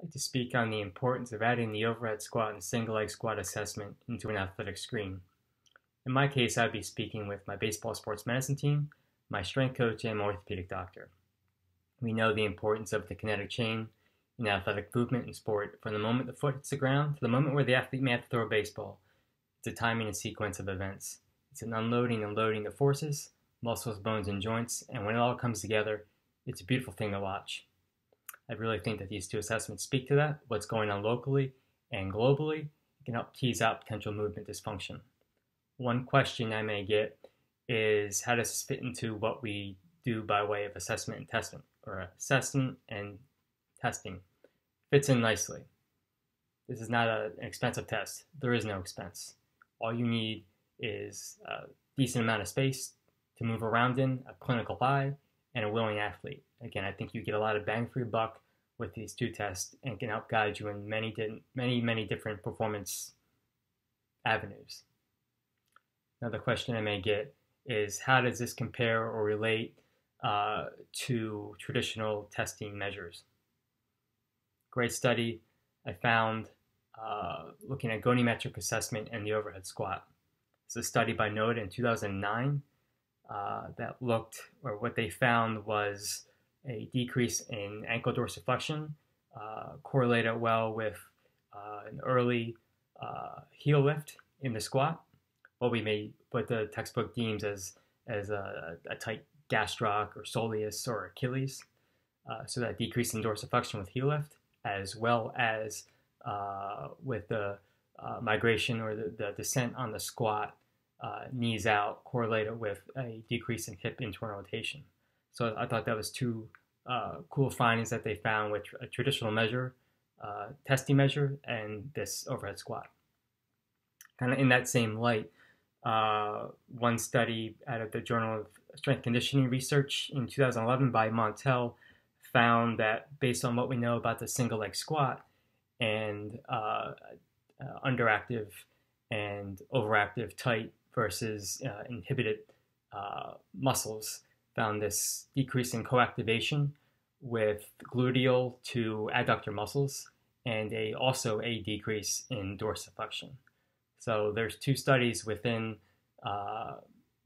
Like to speak on the importance of adding the overhead squat and single leg squat assessment into an athletic screen. In my case, I'd be speaking with my baseball sports medicine team, my strength coach, and my orthopedic doctor. We know the importance of the kinetic chain in athletic movement and sport from the moment the foot hits the ground to the moment where the athlete may have to throw a baseball. It's a timing and sequence of events. It's an unloading and loading of forces, muscles, bones, and joints, and when it all comes together, it's a beautiful thing to watch. I really think that these two assessments speak to that, what's going on locally and globally, can help tease out potential movement dysfunction. One question I may get is how does this fit into what we do by way of assessment and testing, or assessment and testing? Fits in nicely. This is not a, an expensive test. There is no expense. All you need is a decent amount of space to move around in, a clinical eye, and a willing athlete. Again, I think you get a lot of bang for your buck with these two tests and can help guide you in many, many, many different performance avenues. Another question I may get is how does this compare or relate uh, to traditional testing measures? Great study I found uh, looking at goniometric assessment and the overhead squat. It's a study by Noda in 2009 uh, that looked, or what they found was a decrease in ankle dorsiflexion, uh, correlated well with uh, an early uh, heel lift in the squat, what we may, what the textbook deems as as a, a tight gastroc or soleus or Achilles. Uh, so that decrease in dorsiflexion with heel lift, as well as uh, with the migration or the, the descent on the squat uh, knees out correlated with a decrease in hip internal rotation. So I thought that was two uh, cool findings that they found with a traditional measure, uh, testing measure, and this overhead squat. Kind of in that same light, uh, one study out of the Journal of Strength Conditioning Research in 2011 by Mauntel found that based on what we know about the single leg squat and uh, uh, underactive and overactive tight versus uh, inhibited uh, muscles found this decrease in coactivation with gluteal to adductor muscles and a also a decrease in dorsiflexion. So there's two studies within uh,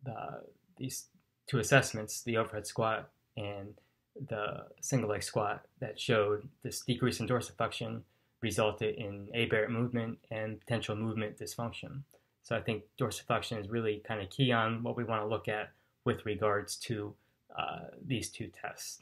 the, these two assessments, the overhead squat and the single leg squat, that showed this decrease in dorsiflexion resulted in aberrant movement and potential movement dysfunction. So I think dorsiflexion is really kind of key on what we want to look at with regards to uh, these two tests.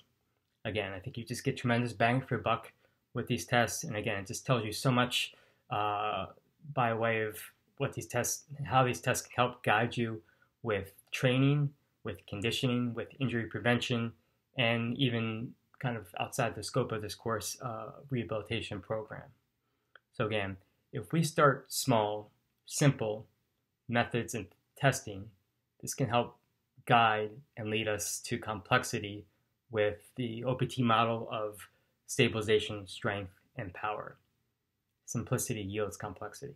Again, I think you just get tremendous bang for buck with these tests, and again, it just tells you so much uh, by way of what these tests, how these tests can help guide you with training, with conditioning, with injury prevention, and even kind of outside the scope of this course, uh, rehabilitation program. So again, if we start small, simple, methods and testing, this can help guide and lead us to complexity with the OPT model of stabilization, strength, and power. Simplicity yields complexity.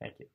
Thank you.